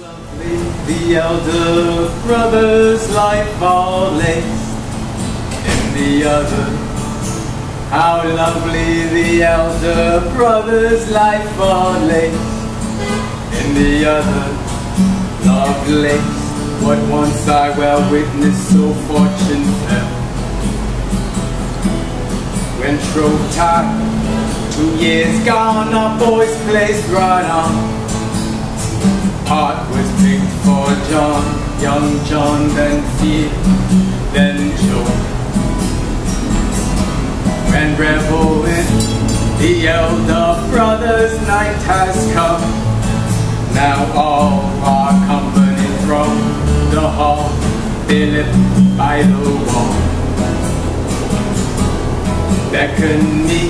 Lovely, the elder brother's life all laced in the other. How lovely the elder brother's life all laced in the other. Lovelace, what once I well witnessed so fortune fell. When Shrovetide, two years gone, our boys placed right on heart was picked for John, young John, then fear, then joy. When revel in the elder brother's night has come, now all are company from the hall, Philip by the wall. Beckon me,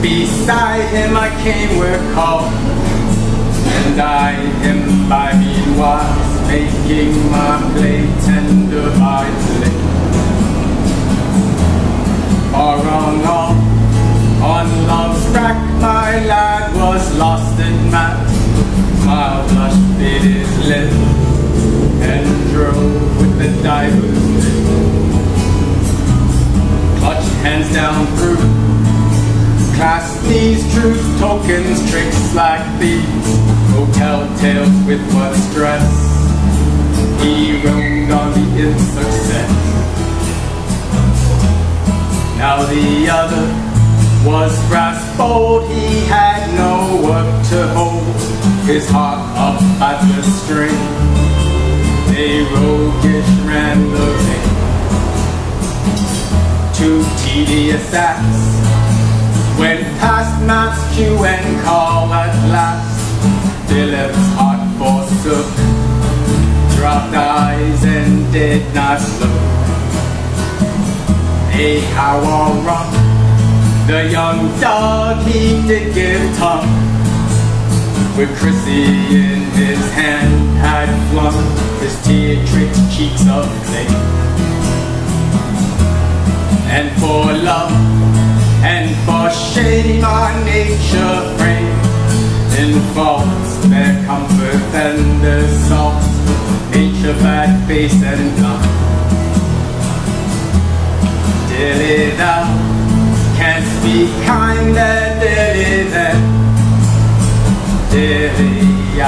beside him I came where called and I him by meanwhile making my play tender by play. Far on on, love's rack my lad was lost and mad. My blush bit his lip and drove with the diver's. Clutched hands down through Clasp these truth tokens, tricks like these Hotel tales with what stress. He roamed on the ill success. Now the other was brass bold He had no work to hold. His heart up at the string. They roguish ran the ring Two tedious acts. Went past Matt's cue and call at last not look. Hey, how all wrong, the young dog he did give tongue. With Chrissy in his hand had flung his tear-tricked cheeks of flame. And for love and for shame our nature nature bad face and gun. Dilly thou canst be kind and dilly then, dilly